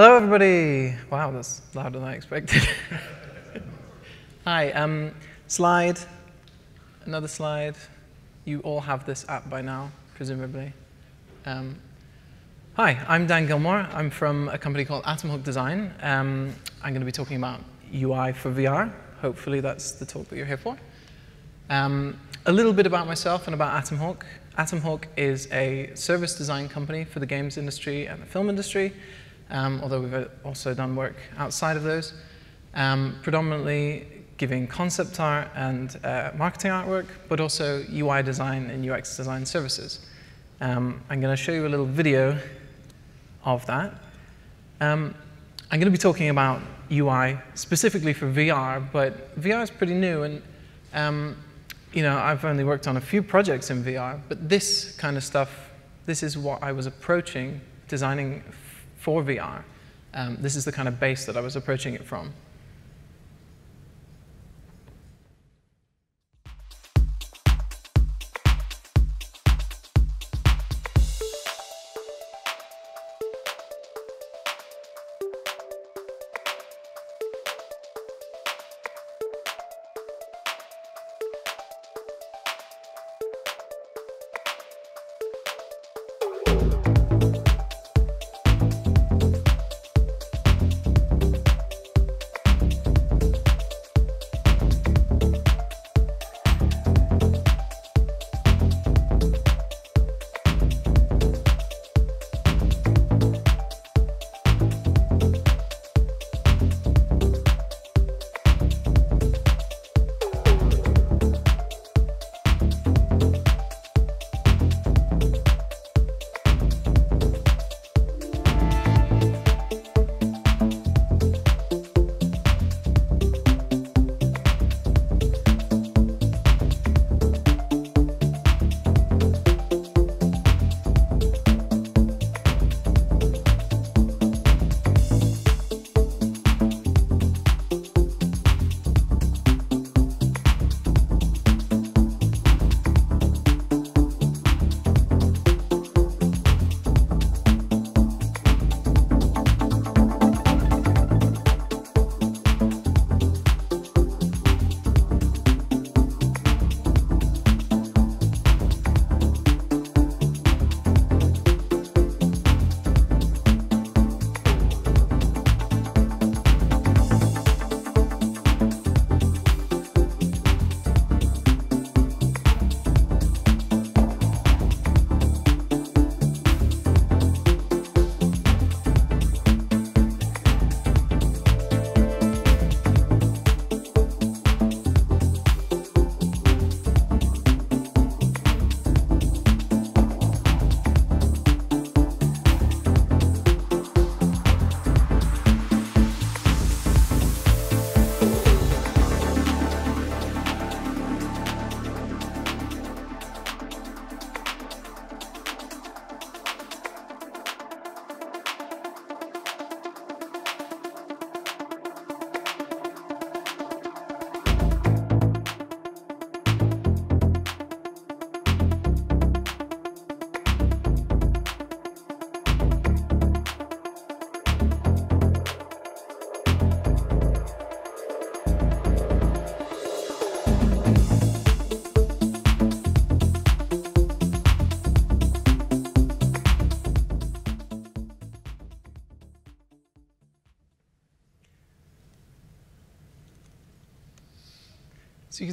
Hello, everybody. Wow, that's louder than I expected. Hi. Um, slide. Another slide. You all have this app by now, presumably. Um, hi, I'm Dan Gilmore. I'm from a company called Atomhawk Design. Um, I'm going to be talking about UI for VR. Hopefully, that's the talk that you're here for. Um, a little bit about myself and about Atomhawk. Atomhawk is a service design company for the games industry and the film industry um, although we've also done work outside of those, um, predominantly giving concept art and uh, marketing artwork, but also UI design and UX design services. Um, I'm going to show you a little video of that. Um, I'm going to be talking about UI specifically for VR, but VR is pretty new, and um, you know I've only worked on a few projects in VR, but this kind of stuff, this is what I was approaching designing for VR. Um, this is the kind of base that I was approaching it from.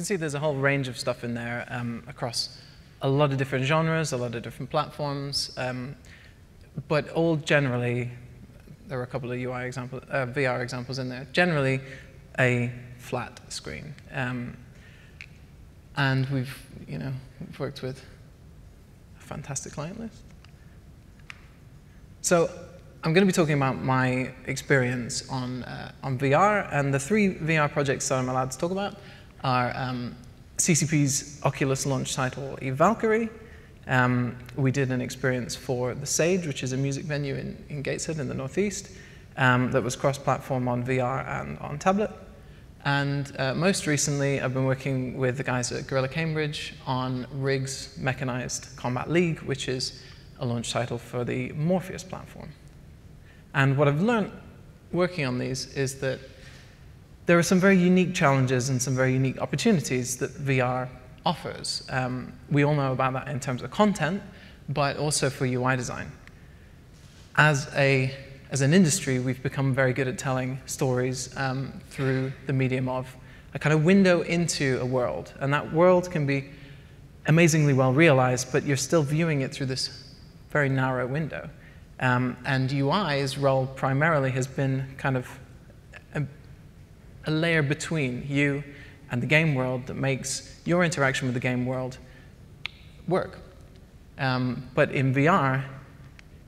See there's a whole range of stuff in there um, across a lot of different genres, a lot of different platforms, um, but all generally, there are a couple of UI examples, uh, VR examples in there, generally a flat screen. Um, and we've, you know, worked with a fantastic client list. So I'm going to be talking about my experience on, uh, on VR, and the three VR projects that I'm allowed to talk about are um, CCP's Oculus launch title, Eve Valkyrie. Um, we did an experience for The Sage, which is a music venue in, in Gateshead in the Northeast, um, that was cross-platform on VR and on tablet. And uh, most recently, I've been working with the guys at Guerrilla Cambridge on RIGS Mechanized Combat League, which is a launch title for the Morpheus platform. And what I've learned working on these is that there are some very unique challenges and some very unique opportunities that VR offers. Um, we all know about that in terms of content, but also for UI design. As, a, as an industry, we've become very good at telling stories um, through the medium of a kind of window into a world. And that world can be amazingly well realized, but you're still viewing it through this very narrow window. Um, and UI's role primarily has been kind of a layer between you and the game world that makes your interaction with the game world work. Um, but in VR,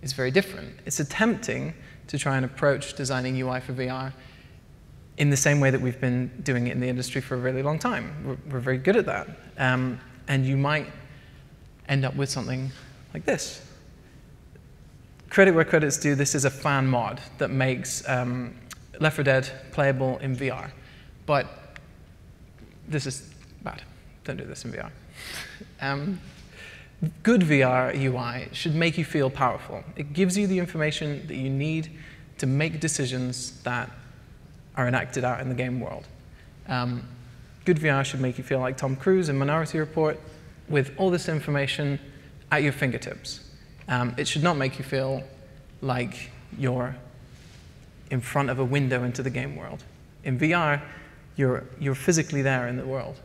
it's very different. It's attempting to try and approach designing UI for VR in the same way that we've been doing it in the industry for a really long time. We're, we're very good at that. Um, and you might end up with something like this. Credit where credit's due, this is a fan mod that makes um, Left 4 Dead playable in VR. But this is bad. Don't do this in VR. um, good VR UI should make you feel powerful. It gives you the information that you need to make decisions that are enacted out in the game world. Um, good VR should make you feel like Tom Cruise in Minority Report with all this information at your fingertips. Um, it should not make you feel like you're in front of a window into the game world. In VR, you're, you're physically there in the world.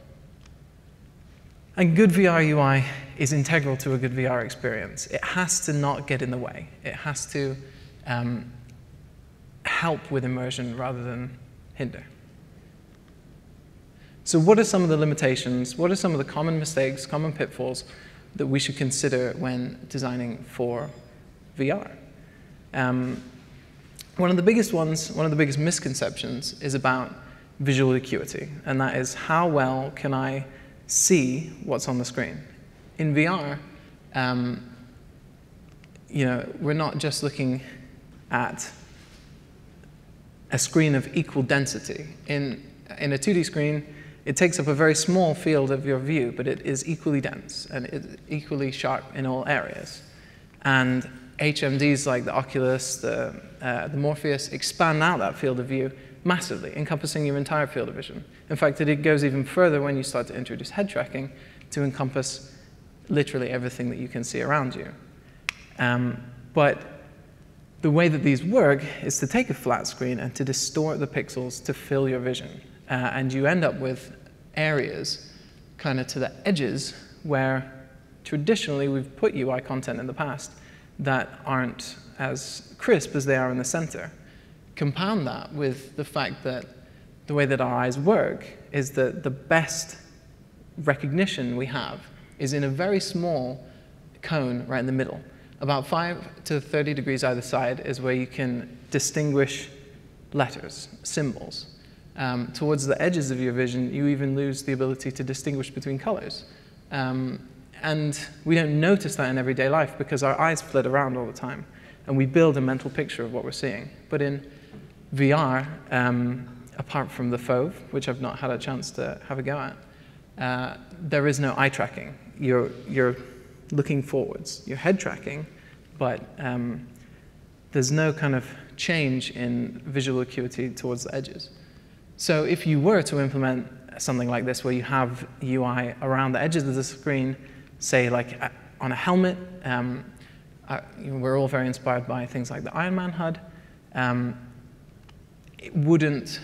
And good VR UI is integral to a good VR experience. It has to not get in the way. It has to um, help with immersion rather than hinder. So what are some of the limitations? What are some of the common mistakes, common pitfalls that we should consider when designing for VR? Um, one of the biggest ones, one of the biggest misconceptions is about visual acuity, and that is how well can I see what's on the screen? In VR, um, you know, we're not just looking at a screen of equal density. In, in a 2D screen, it takes up a very small field of your view, but it is equally dense and equally sharp in all areas. And HMDs like the Oculus, the, uh, the Morpheus expand out that field of view massively, encompassing your entire field of vision. In fact, it goes even further when you start to introduce head tracking to encompass literally everything that you can see around you. Um, but the way that these work is to take a flat screen and to distort the pixels to fill your vision. Uh, and you end up with areas kind of to the edges where traditionally we've put UI content in the past that aren't as crisp as they are in the center. Compound that with the fact that the way that our eyes work is that the best recognition we have is in a very small cone right in the middle. About 5 to 30 degrees either side is where you can distinguish letters, symbols. Um, towards the edges of your vision, you even lose the ability to distinguish between colors. Um, and we don't notice that in everyday life because our eyes flit around all the time. And we build a mental picture of what we're seeing. But in VR, um, apart from the Fove, which I've not had a chance to have a go at, uh, there is no eye tracking. You're, you're looking forwards. You're head tracking, but um, there's no kind of change in visual acuity towards the edges. So if you were to implement something like this where you have UI around the edges of the screen, say like on a helmet, um, uh, we're all very inspired by things like the Iron Man HUD, um, it, wouldn't,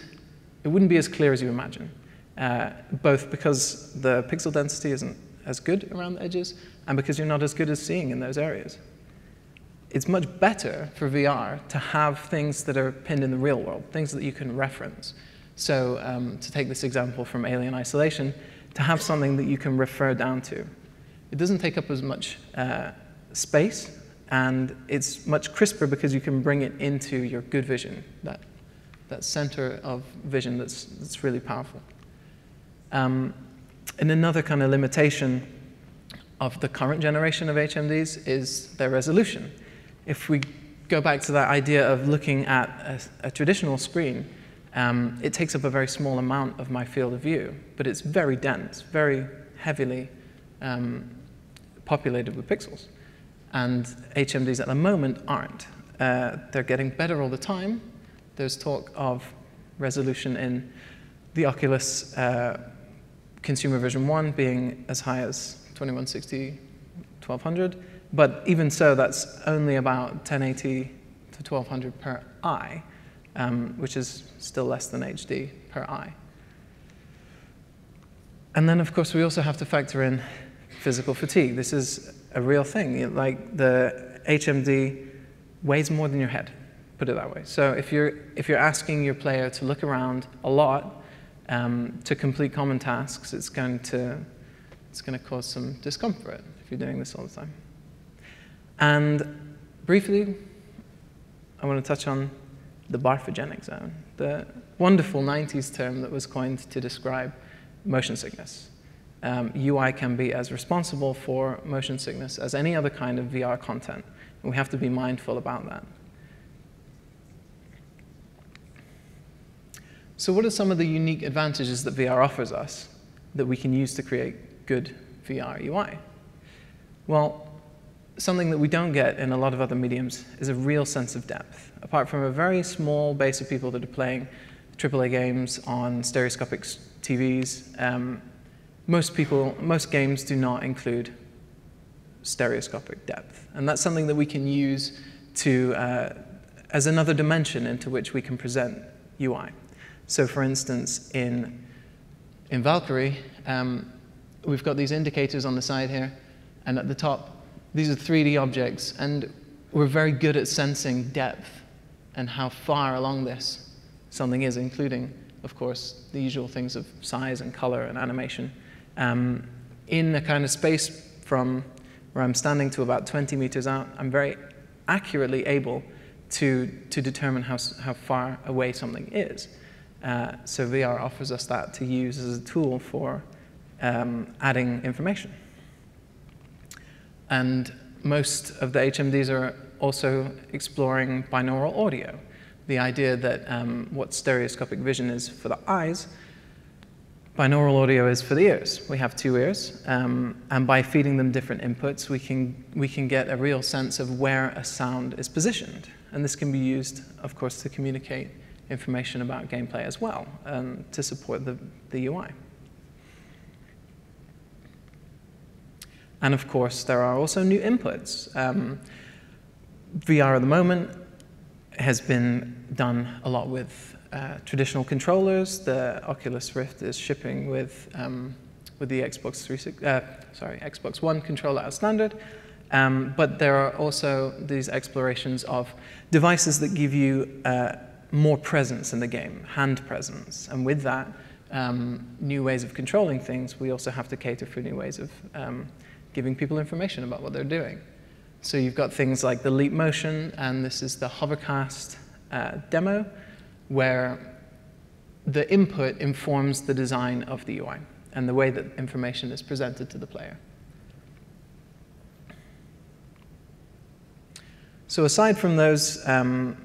it wouldn't be as clear as you imagine, uh, both because the pixel density isn't as good around the edges, and because you're not as good as seeing in those areas. It's much better for VR to have things that are pinned in the real world, things that you can reference. So um, to take this example from Alien Isolation, to have something that you can refer down to. It doesn't take up as much uh, space, and it's much crisper because you can bring it into your good vision, that, that center of vision that's, that's really powerful. Um, and another kind of limitation of the current generation of HMDs is their resolution. If we go back to that idea of looking at a, a traditional screen, um, it takes up a very small amount of my field of view, but it's very dense, very heavily um, populated with pixels. And HMDs at the moment aren't. uh, they're getting better all the time. There's talk of resolution in the Oculus uh, consumer version 1 being as high as 2160, 1200. But even so, that's only about 1080 to 1200 per eye, um, which is still less than HD per eye. And then, of course, we also have to factor in physical fatigue. This is a real thing. Like the HMD weighs more than your head, put it that way. So if you're, if you're asking your player to look around a lot um, to complete common tasks, it's going to, it's going to cause some discomfort if you're doing this all the time. And briefly, I want to touch on the barfogenic zone, the wonderful 90s term that was coined to describe motion sickness. Um, UI can be as responsible for motion sickness as any other kind of VR content. And we have to be mindful about that. So what are some of the unique advantages that VR offers us that we can use to create good VR UI? Well, something that we don't get in a lot of other mediums is a real sense of depth. Apart from a very small base of people that are playing AAA games on stereoscopic TVs, um, most people, most games do not include stereoscopic depth. And that's something that we can use to, uh, as another dimension into which we can present UI. So for instance, in, in Valkyrie, um, we've got these indicators on the side here, and at the top, these are 3D objects, and we're very good at sensing depth and how far along this something is, including, of course, the usual things of size and color and animation. Um, in a kind of space from where I'm standing to about 20 meters out, I'm very accurately able to, to determine how, how far away something is. Uh, so VR offers us that to use as a tool for um, adding information. And most of the HMDs are also exploring binaural audio, the idea that um, what stereoscopic vision is for the eyes, binaural audio is for the ears. We have two ears, um, and by feeding them different inputs, we can, we can get a real sense of where a sound is positioned. And this can be used, of course, to communicate information about gameplay as well, um, to support the, the UI. And of course, there are also new inputs. Um, VR at the moment has been done a lot with uh, traditional controllers. The Oculus Rift is shipping with, um, with the Xbox 360, uh, sorry, Xbox One controller as standard. Um, but there are also these explorations of devices that give you uh, more presence in the game, hand presence. And with that, um, new ways of controlling things, we also have to cater for new ways of um, giving people information about what they're doing. So you've got things like the Leap Motion, and this is the Hovercast uh, demo, where the input informs the design of the UI and the way that information is presented to the player. So aside from those um,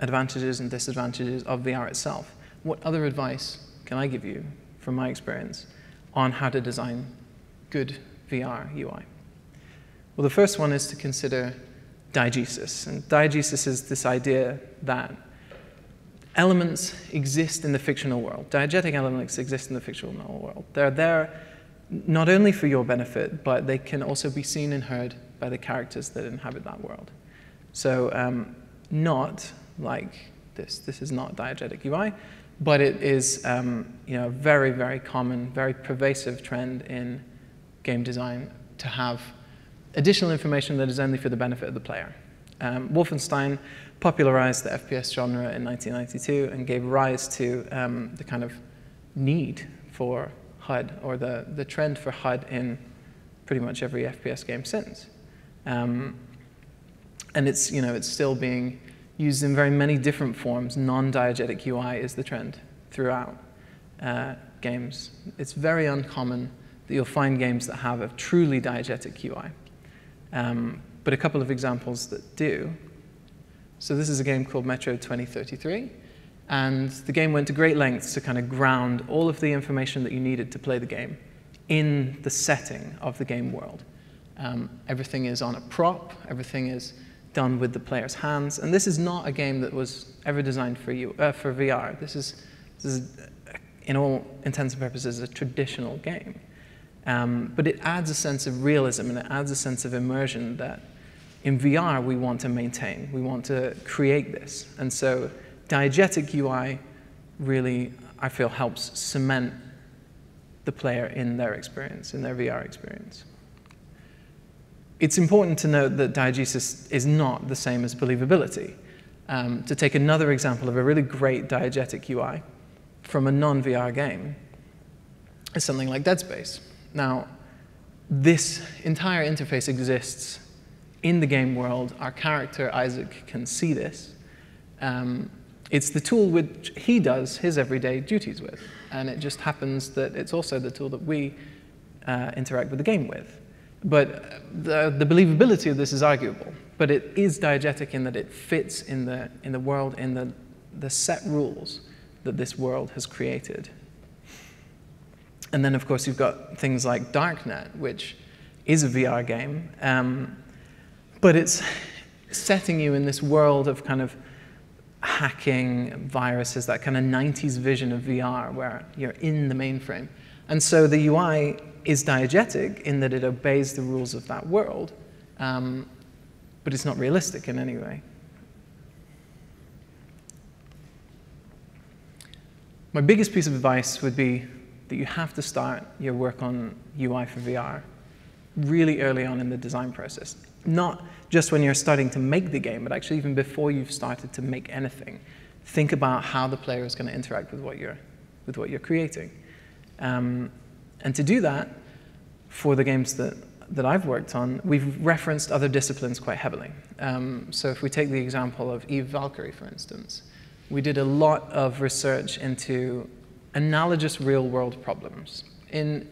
advantages and disadvantages of VR itself, what other advice can I give you from my experience on how to design good VR UI? Well, the first one is to consider diegesis. And diegesis is this idea that elements exist in the fictional world. Diegetic elements exist in the fictional world. They're there not only for your benefit, but they can also be seen and heard by the characters that inhabit that world. So um, not like this. This is not diegetic UI, but it is um, you know, a very, very common, very pervasive trend in game design to have additional information that is only for the benefit of the player. Um, Wolfenstein popularized the FPS genre in 1992 and gave rise to um, the kind of need for HUD, or the, the trend for HUD in pretty much every FPS game since. Um, and it's, you know, it's still being used in very many different forms. Non-diegetic UI is the trend throughout uh, games. It's very uncommon that you'll find games that have a truly diegetic UI. Um, but a couple of examples that do. So this is a game called Metro 2033. And the game went to great lengths to kind of ground all of the information that you needed to play the game in the setting of the game world. Um, everything is on a prop, everything is done with the player's hands. And this is not a game that was ever designed for, you, uh, for VR. This is, this is, in all intents and purposes, a traditional game. Um, but it adds a sense of realism and it adds a sense of immersion that in VR we want to maintain. We want to create this. And so diegetic UI really, I feel, helps cement the player in their experience, in their VR experience. It's important to note that diegesis is not the same as believability. Um, to take another example of a really great diegetic UI from a non-VR game is something like Dead Space. Now, this entire interface exists in the game world. Our character, Isaac, can see this. Um, it's the tool which he does his everyday duties with. And it just happens that it's also the tool that we uh, interact with the game with. But the, the believability of this is arguable. But it is diegetic in that it fits in the, in the world, in the, the set rules that this world has created. And then, of course, you've got things like Darknet, which is a VR game, um, but it's setting you in this world of kind of hacking, viruses, that kind of 90s vision of VR where you're in the mainframe. And so the UI is diegetic in that it obeys the rules of that world, um, but it's not realistic in any way. My biggest piece of advice would be that you have to start your work on UI for VR really early on in the design process. Not just when you're starting to make the game, but actually even before you've started to make anything. Think about how the player is going to interact with what you're, with what you're creating. Um, and to do that, for the games that, that I've worked on, we've referenced other disciplines quite heavily. Um, so if we take the example of Eve Valkyrie, for instance, we did a lot of research into analogous real-world problems. In,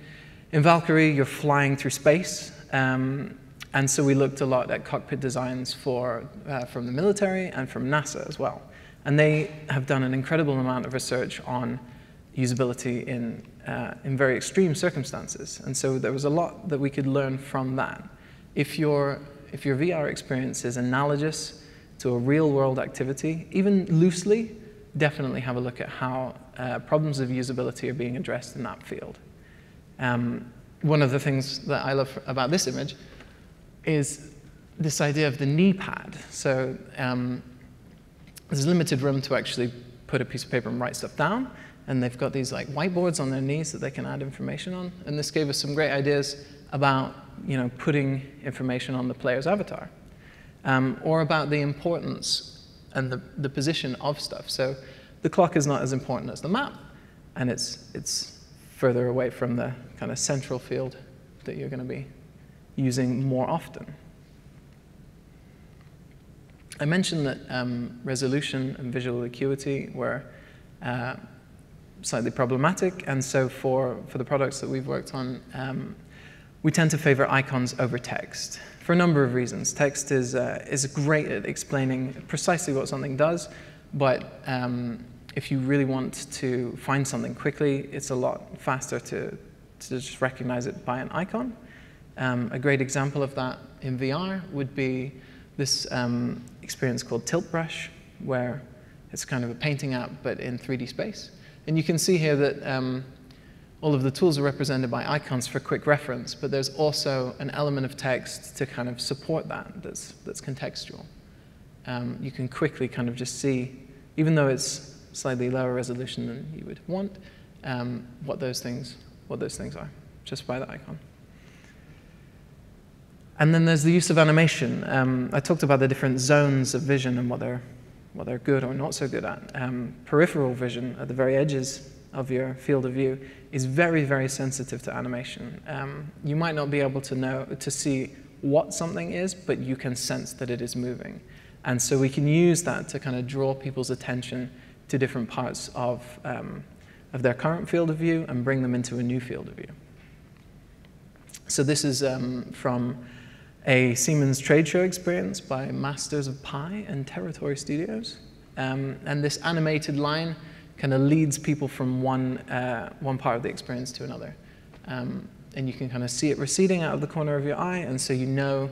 in Valkyrie, you're flying through space, um, and so we looked a lot at cockpit designs for, uh, from the military and from NASA as well. And they have done an incredible amount of research on usability in, uh, in very extreme circumstances. And so there was a lot that we could learn from that. If your, if your VR experience is analogous to a real world activity, even loosely, definitely have a look at how uh, problems of usability are being addressed in that field. Um, one of the things that I love about this image is this idea of the knee pad. So um, there's limited room to actually put a piece of paper and write stuff down. And they've got these like whiteboards on their knees that they can add information on. And this gave us some great ideas about you know, putting information on the player's avatar. Um, or about the importance and the, the position of stuff. So the clock is not as important as the map, and it's, it's further away from the kind of central field that you're going to be using more often. I mentioned that um, resolution and visual acuity were uh, slightly problematic, and so for, for the products that we've worked on, um, we tend to favor icons over text for a number of reasons. Text is, uh, is great at explaining precisely what something does, but um, if you really want to find something quickly, it's a lot faster to, to just recognize it by an icon. Um, a great example of that in VR would be this um, experience called Tilt Brush, where it's kind of a painting app, but in 3D space. And you can see here that um, all of the tools are represented by icons for quick reference, but there's also an element of text to kind of support that that's, that's contextual. Um, you can quickly kind of just see, even though it's slightly lower resolution than you would want, um, what, those things, what those things are, just by the icon. And then there's the use of animation. Um, I talked about the different zones of vision and what they're, what they're good or not so good at. Um, peripheral vision at the very edges of your field of view is very, very sensitive to animation. Um, you might not be able to know, to see what something is, but you can sense that it is moving. And so we can use that to kind of draw people's attention to different parts of, um, of their current field of view and bring them into a new field of view. So this is um, from a Siemens trade show experience by Masters of Pi and Territory Studios. Um, and this animated line kind of leads people from one, uh, one part of the experience to another. Um, and you can kind of see it receding out of the corner of your eye, and so you know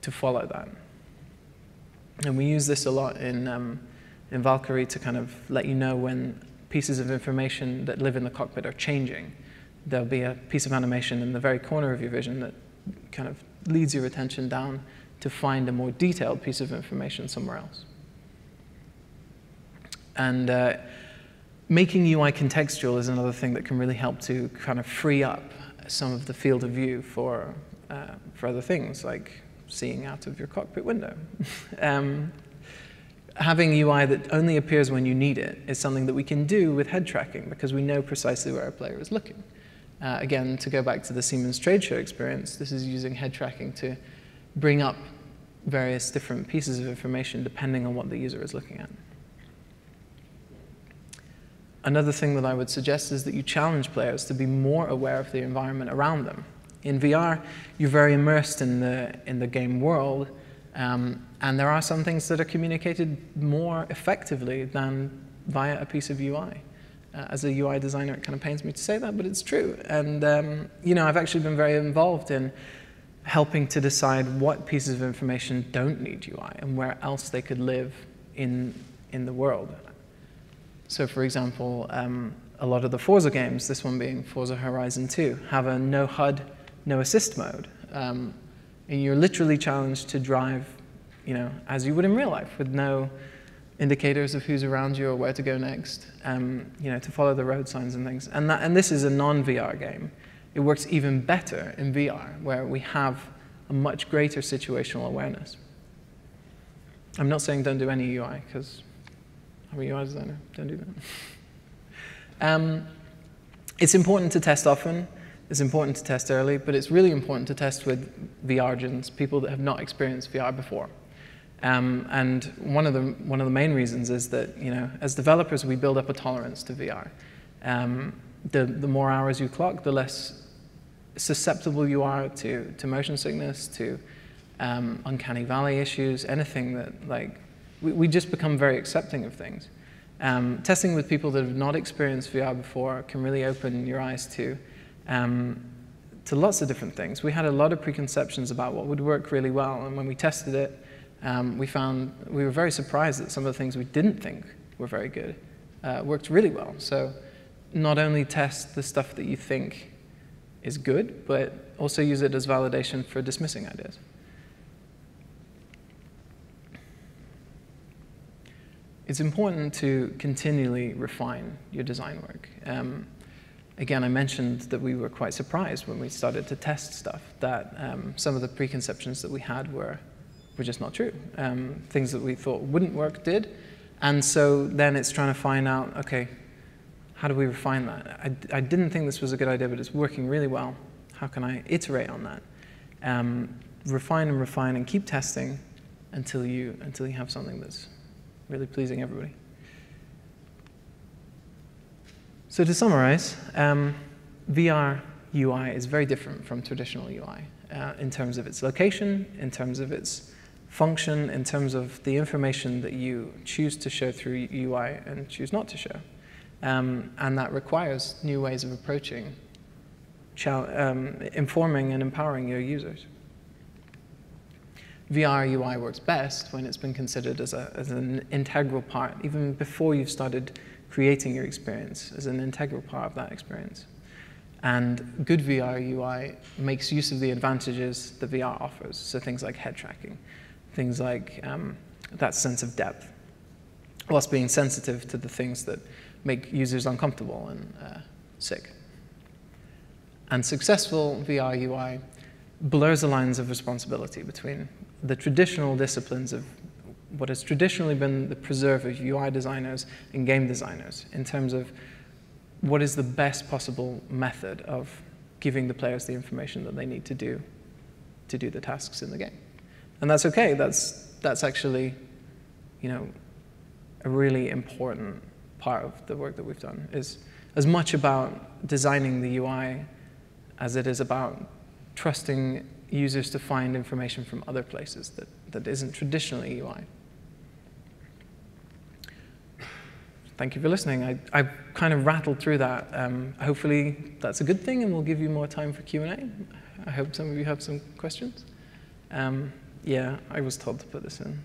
to follow that. And we use this a lot in, um, in Valkyrie to kind of let you know when pieces of information that live in the cockpit are changing. There'll be a piece of animation in the very corner of your vision that kind of leads your attention down to find a more detailed piece of information somewhere else. And uh, making UI contextual is another thing that can really help to kind of free up some of the field of view for, uh, for other things, like seeing out of your cockpit window. um, having UI that only appears when you need it is something that we can do with head tracking because we know precisely where a player is looking. Uh, again, to go back to the Siemens trade show experience, this is using head tracking to bring up various different pieces of information depending on what the user is looking at. Another thing that I would suggest is that you challenge players to be more aware of the environment around them. In VR, you're very immersed in the, in the game world, um, and there are some things that are communicated more effectively than via a piece of UI. Uh, as a UI designer, it kind of pains me to say that, but it's true. And um, you know, I've actually been very involved in helping to decide what pieces of information don't need UI and where else they could live in, in the world. So for example, um, a lot of the Forza games, this one being Forza Horizon 2, have a no HUD, no assist mode. Um, and you're literally challenged to drive, you know, as you would in real life, with no indicators of who's around you or where to go next, um, you know, to follow the road signs and things. And, that, and this is a non-VR game. It works even better in VR, where we have a much greater situational awareness. I'm not saying don't do any UI, because I'm a UI designer. Don't do that. Um, it's important to test often. It's important to test early, but it's really important to test with VR virgins, people that have not experienced VR before. Um, and one of, the, one of the main reasons is that, you know, as developers, we build up a tolerance to VR. Um, the, the more hours you clock, the less susceptible you are to, to motion sickness, to um, uncanny valley issues, anything that, like, we, we just become very accepting of things. Um, testing with people that have not experienced VR before can really open your eyes to, um, to lots of different things. We had a lot of preconceptions about what would work really well, and when we tested it, um, we found we were very surprised that some of the things we didn't think were very good uh, worked really well. So not only test the stuff that you think is good, but also use it as validation for dismissing ideas. it's important to continually refine your design work. Um, again, I mentioned that we were quite surprised when we started to test stuff, that um, some of the preconceptions that we had were, were just not true. Um, things that we thought wouldn't work did. And so then it's trying to find out, okay, how do we refine that? I, I didn't think this was a good idea, but it's working really well. How can I iterate on that? Um, refine and refine and keep testing until you, until you have something that's really pleasing everybody. So to summarize, um, VR UI is very different from traditional UI uh, in terms of its location, in terms of its function, in terms of the information that you choose to show through UI and choose not to show. Um, and that requires new ways of approaching, um, informing and empowering your users. VR UI works best when it's been considered as, a, as an integral part, even before you've started creating your experience, as an integral part of that experience. And good VR UI makes use of the advantages that VR offers, so things like head tracking, things like um, that sense of depth, whilst being sensitive to the things that make users uncomfortable and uh, sick. And successful VR UI blurs the lines of responsibility between the traditional disciplines of what has traditionally been the preserve of UI designers and game designers in terms of what is the best possible method of giving the players the information that they need to do to do the tasks in the game. And that's okay. That's, that's actually, you know, a really important part of the work that we've done is as much about designing the UI as it is about trusting users to find information from other places that, that isn't traditionally UI. Thank you for listening. I, I kind of rattled through that. Um, hopefully that's a good thing and we'll give you more time for Q&A. I hope some of you have some questions. Um, yeah, I was told to put this in.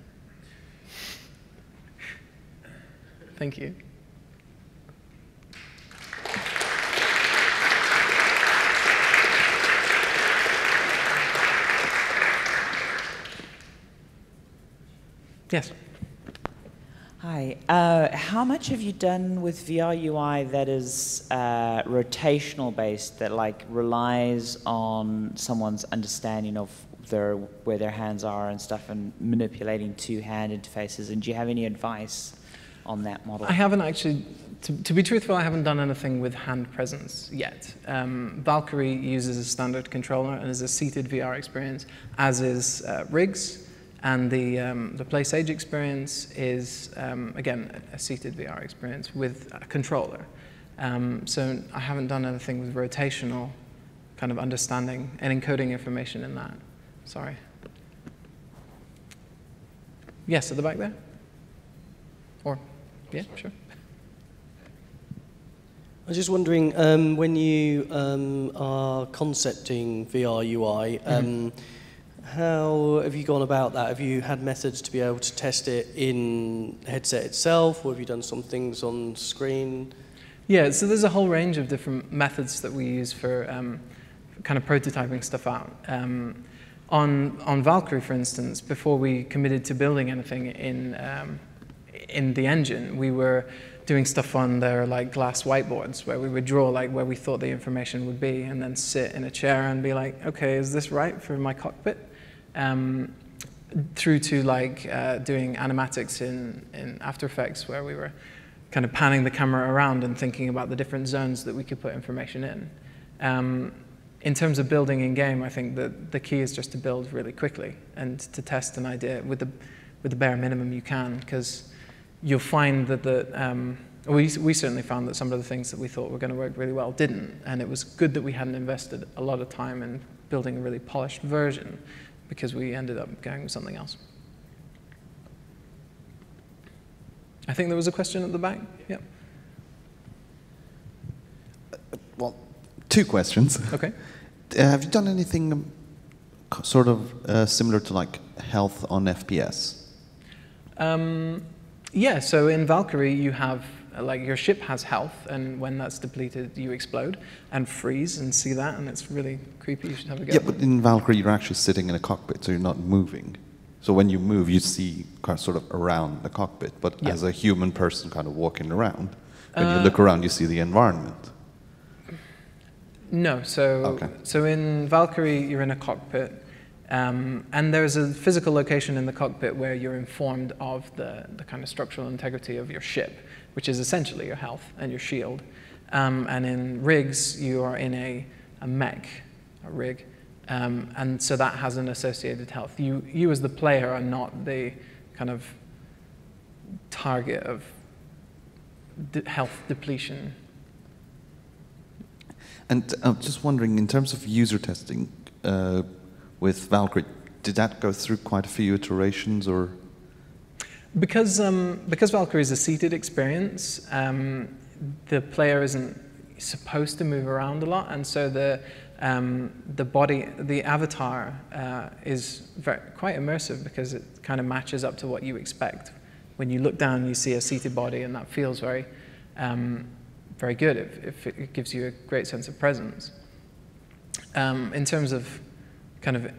Thank you. Yes. Hi. Uh, how much have you done with VR UI that is uh, rotational based, that like relies on someone's understanding of their where their hands are and stuff, and manipulating two hand interfaces? And do you have any advice on that model? I haven't actually. To, to be truthful, I haven't done anything with hand presence yet. Um, Valkyrie uses a standard controller and is a seated VR experience, as is uh, RIGS. And the, um, the PlaySage experience is, um, again, a seated VR experience with a controller. Um, so I haven't done anything with rotational kind of understanding and encoding information in that. Sorry. Yes, at the back there? Or, yeah, sure. I was just wondering, um, when you um, are concepting VR UI, um, mm -hmm how have you gone about that? Have you had methods to be able to test it in headset itself, or have you done some things on screen? Yeah, so there's a whole range of different methods that we use for um, kind of prototyping stuff out. Um, on, on Valkyrie, for instance, before we committed to building anything in, um, in the engine, we were doing stuff on their like glass whiteboards where we would draw like where we thought the information would be and then sit in a chair and be like, okay, is this right for my cockpit? Um, through to like uh, doing animatics in, in After Effects where we were kind of panning the camera around and thinking about the different zones that we could put information in. Um, in terms of building in game, I think that the key is just to build really quickly and to test an idea with the, with the bare minimum you can, because you'll find that the, um, we, we certainly found that some of the things that we thought were going to work really well didn't, and it was good that we hadn't invested a lot of time in building a really polished version because we ended up going with something else. I think there was a question at the back. Yep. Well, two questions. Okay. Uh, have you done anything um, sort of uh, similar to like health on FPS? Um, yeah, so in Valkyrie you have like your ship has health, and when that's depleted, you explode and freeze and see that, and it's really creepy. You should have a go. Yeah, but in Valkyrie, you're actually sitting in a cockpit, so you're not moving. So when you move, you see sort of around the cockpit, but yeah. as a human person kind of walking around, when uh, you look around, you see the environment. No, so okay. so in Valkyrie, you're in a cockpit. Um, and there's a physical location in the cockpit where you're informed of the, the kind of structural integrity of your ship which is essentially your health and your shield. Um, and in RIGS, you are in a, a mech, a rig. Um, and so that has an associated health. You, you as the player are not the kind of target of de health depletion. And I'm uh, just wondering, in terms of user testing uh, with Valkyrie, did that go through quite a few iterations or? Because, um, because Valkyrie is a seated experience, um, the player isn't supposed to move around a lot, and so the, um, the body, the avatar uh, is very, quite immersive because it kind of matches up to what you expect. When you look down, you see a seated body, and that feels very, um, very good if, if, it gives you a great sense of presence. Um, in terms of kind of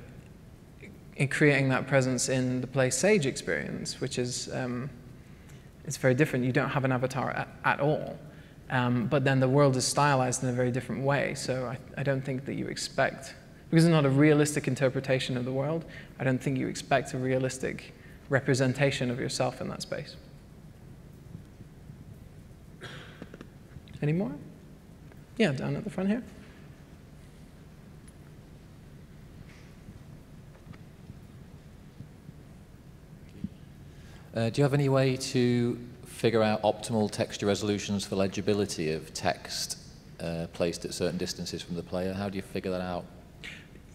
in creating that presence in the PlaySage experience, which is um, it's very different. You don't have an avatar at, at all. Um, but then the world is stylized in a very different way. So I, I, don't think that you expect, because it's not a realistic interpretation of the world, I don't think you expect a realistic representation of yourself in that space. Any more? Yeah, down at the front here. Uh, do you have any way to figure out optimal texture resolutions for legibility of text uh, placed at certain distances from the player? How do you figure that out?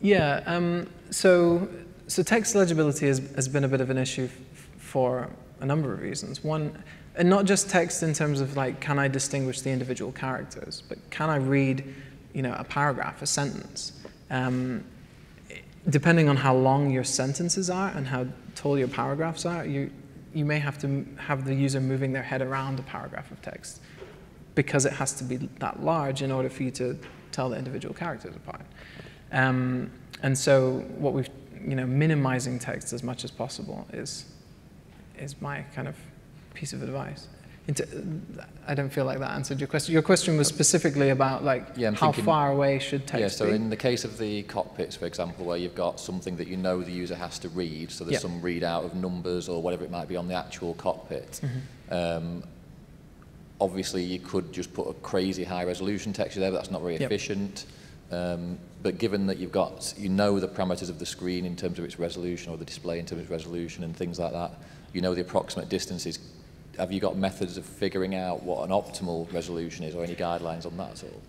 Yeah, um, so, so text legibility has, has been a bit of an issue for a number of reasons. One, and not just text in terms of like, can I distinguish the individual characters, but can I read, you know, a paragraph, a sentence? Um, depending on how long your sentences are and how tall your paragraphs are, you, you may have to have the user moving their head around a paragraph of text because it has to be that large in order for you to tell the individual characters apart. Um, and so what we've, you know, minimizing text as much as possible is, is my kind of piece of advice. I don't feel like that answered your question. Your question was specifically about like Yeah, how thinking- far away should text Yeah, so be. in the case of the cockpits, for example, where you've got something that you know the user has to read, so there's some readout of numbers or whatever it might be on the actual cockpit. Mm-hmm. Um, obviously, you could just put a crazy high resolution texture there, but that's not very Yep. efficient. Um, but given that you've got, you know the parameters of the screen in terms of its resolution or the display in terms of resolution and things like that, you know the approximate distances. Have you got methods of figuring out what an optimal resolution is or any guidelines on that at all?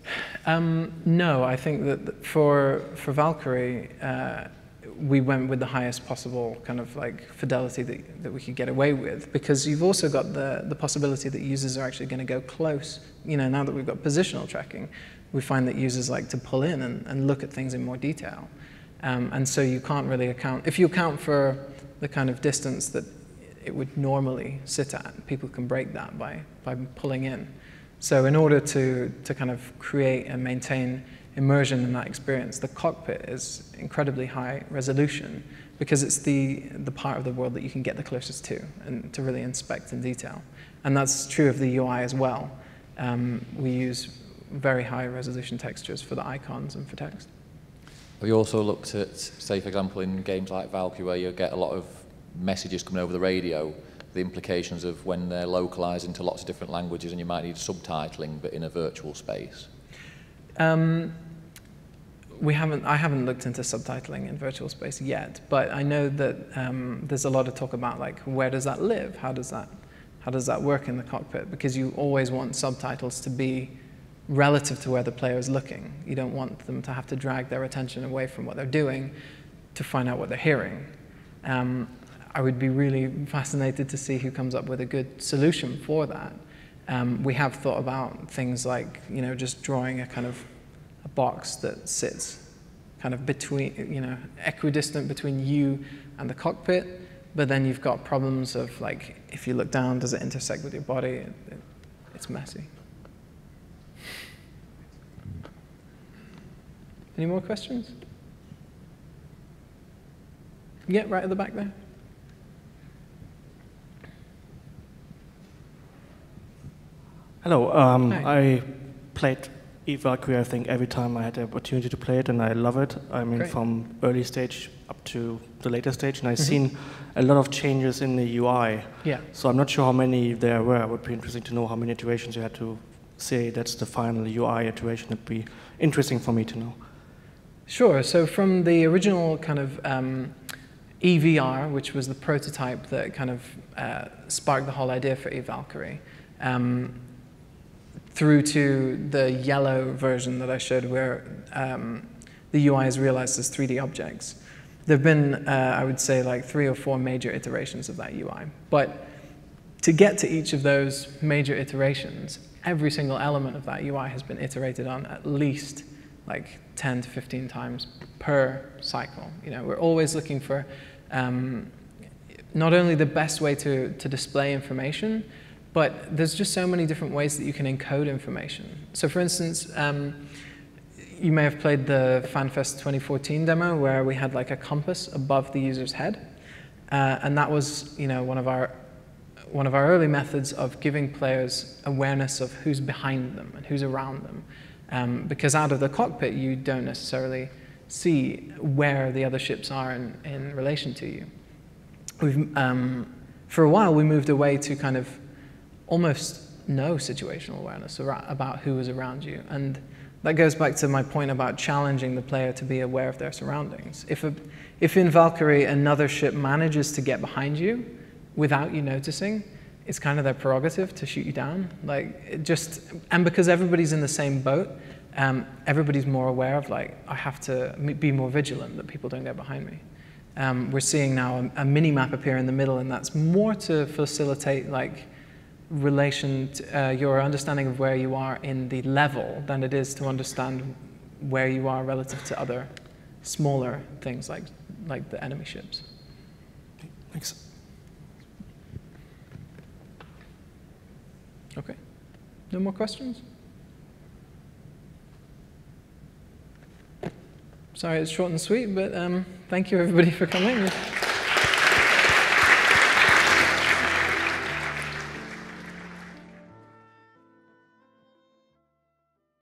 Um, no, I think that for for Valkyrie, uh, we went with the highest possible kind of like fidelity that, that we could get away with because you've also got the the possibility that users are actually going to go close. You know, now that we've got positional tracking, we find that users like to pull in and, and look at things in more detail, um, and so you can't really account if you account for the kind of distance that it would normally sit at. People can break that by by pulling in. So in order to, to kind of create and maintain immersion in that experience, the cockpit is incredibly high resolution because it's the, the part of the world that you can get the closest to and to really inspect in detail. And that's true of the UI as well. Um, we use very high resolution textures for the icons and for text. Have you also looked at, say, for example, in games like Valkyrie, where you get a lot of messages coming over the radio, the implications of when they're localized into lots of different languages and you might need subtitling, but in a virtual space? Um, we haven't, I haven't looked into subtitling in virtual space yet, but I know that um, there's a lot of talk about like where does that live? How does that, how does that work in the cockpit? Because you always want subtitles to be relative to where the player is looking. You don't want them to have to drag their attention away from what they're doing to find out what they're hearing. Um, I would be really fascinated to see who comes up with a good solution for that. Um, we have thought about things like, you know, just drawing a kind of a box that sits kind of between, you know, equidistant between you and the cockpit, but then you've got problems of like, if you look down, does it intersect with your body? It, it, it's messy. Any more questions? Yeah, right at the back there. Hello. Um, I played Valkyrie, I think, every time I had the opportunity to play it, and I love it. I mean, Great. from early stage up to the later stage, and I've Mhm. seen a lot of changes in the UI. Yeah. So I'm not sure how many there were. It would be interesting to know how many iterations you had to say that's the final UI iteration. It'd be interesting for me to know. Sure. So from the original kind of um, EVR, which was the prototype that kind of uh, sparked the whole idea for EVE Valkyrie, um, through to the yellow version that I showed where um, the UI is realized as 3D objects. There have been, uh, I would say, like three or four major iterations of that UI. But to get to each of those major iterations, every single element of that UI has been iterated on at least like 10 to 15 times per cycle. You know, we're always looking for um, not only the best way to, to display information, but there's just so many different ways that you can encode information. So for instance, um, you may have played the FanFest 2014 demo where we had like a compass above the user's head. Uh, and that was, you know, one of our one of our early methods of giving players awareness of who's behind them and who's around them. Um, because out of the cockpit, you don't necessarily see where the other ships are in, in relation to you. We've, um, for a while, we moved away to kind of almost no situational awareness about who is around you. And that goes back to my point about challenging the player to be aware of their surroundings. If, a, if in Valkyrie another ship manages to get behind you without you noticing, it's kind of their prerogative to shoot you down. Like just, and because everybody's in the same boat, um, everybody's more aware of like I have to be more vigilant that people don't get behind me. Um, we're seeing now a, a mini map appear in the middle, and that's more to facilitate like relation to uh, your understanding of where you are in the level than it is to understand where you are relative to other smaller things like, like the enemy ships. Thanks. Okay. No more questions? Sorry, it's short and sweet, but um, thank you everybody for coming.